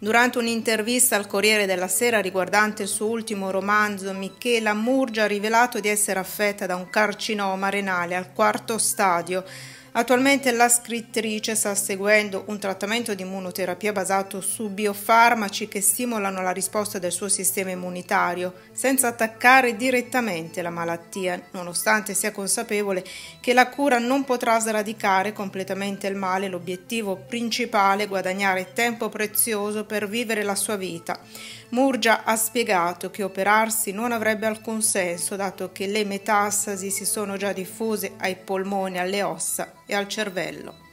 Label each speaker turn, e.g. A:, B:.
A: Durante un'intervista al Corriere della Sera riguardante il suo ultimo romanzo, Michela Murgia ha rivelato di essere affetta da un carcinoma renale al quarto stadio, Attualmente la scrittrice sta seguendo un trattamento di immunoterapia basato su biofarmaci che stimolano la risposta del suo sistema immunitario senza attaccare direttamente la malattia, nonostante sia consapevole che la cura non potrà sradicare completamente il male. L'obiettivo principale è guadagnare tempo prezioso per vivere la sua vita. Murgia ha spiegato che operarsi non avrebbe alcun senso dato che le metastasi si sono già diffuse ai polmoni, alle ossa e al cervello.